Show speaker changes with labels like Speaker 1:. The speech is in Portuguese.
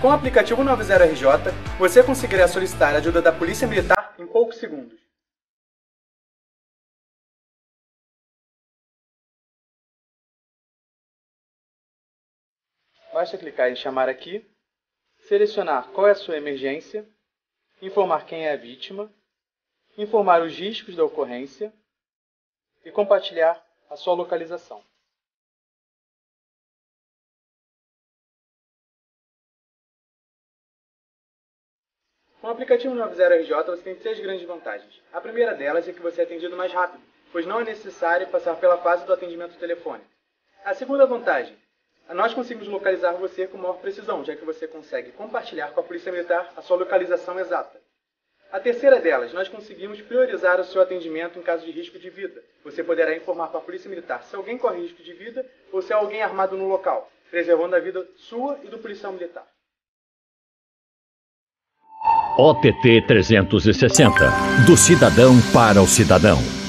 Speaker 1: Com o aplicativo 90RJ, você conseguirá solicitar a ajuda da Polícia Militar em poucos segundos. Basta clicar em chamar aqui, selecionar qual é a sua emergência, informar quem é a vítima, informar os riscos da ocorrência e compartilhar a sua localização. Com o aplicativo 90RJ você tem três grandes vantagens. A primeira delas é que você é atendido mais rápido, pois não é necessário passar pela fase do atendimento telefônico. A segunda vantagem nós conseguimos localizar você com maior precisão, já que você consegue compartilhar com a Polícia Militar a sua localização exata. A terceira delas, nós conseguimos priorizar o seu atendimento em caso de risco de vida. Você poderá informar para a Polícia Militar se alguém corre risco de vida ou se há alguém armado no local, preservando a vida sua e do policial militar.
Speaker 2: OTT 360 Do cidadão para o cidadão.